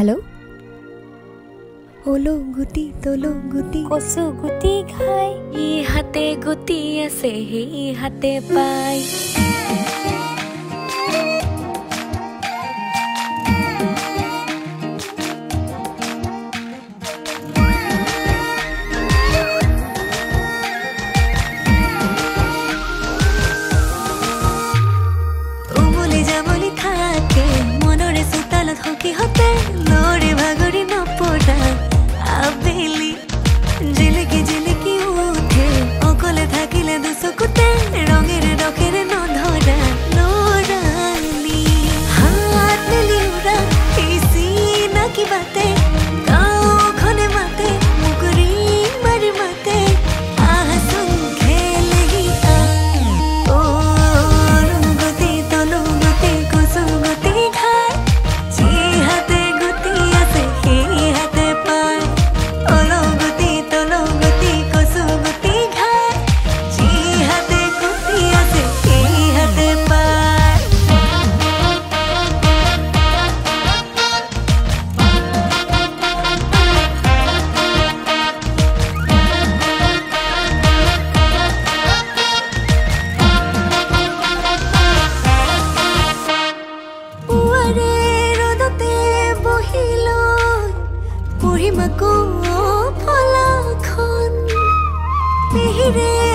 Hello অলো গুটি তলো গুটি কচু গুটি খাই ই হাতে গুটি আছে সেই হাতে পাই উমলি যাবলি পঢ়িম আকৌ ফলাখন পেহীৰে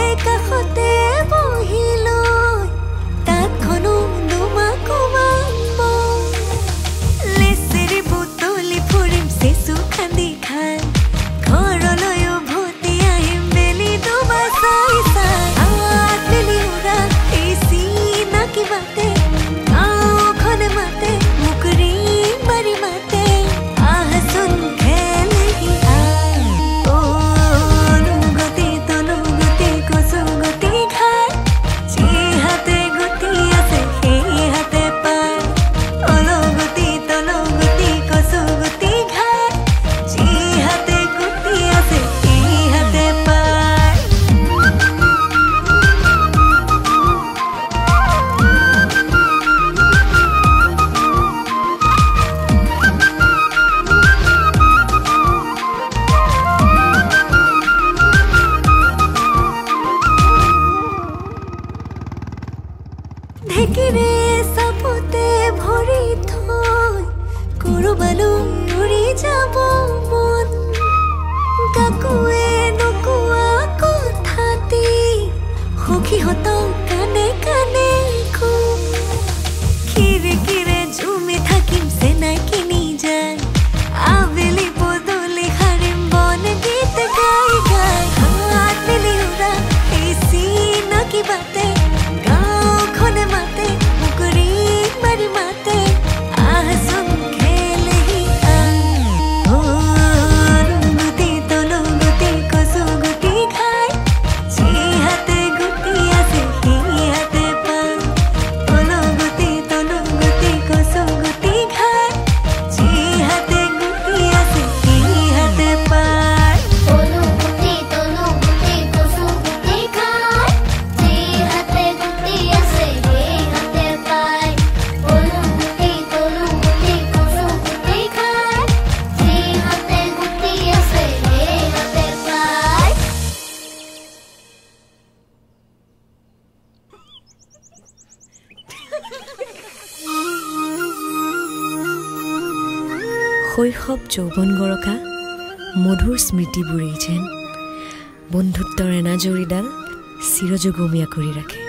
কিরে সাপতে ভরি থ কৰবালৈ শৈশৱ যৌৱন গৰকা মধুৰ স্মৃতিবোৰেই যেন বন্ধুত্বৰ এনাজৰীডাল চিৰযুগমীয়া কৰি ৰাখে।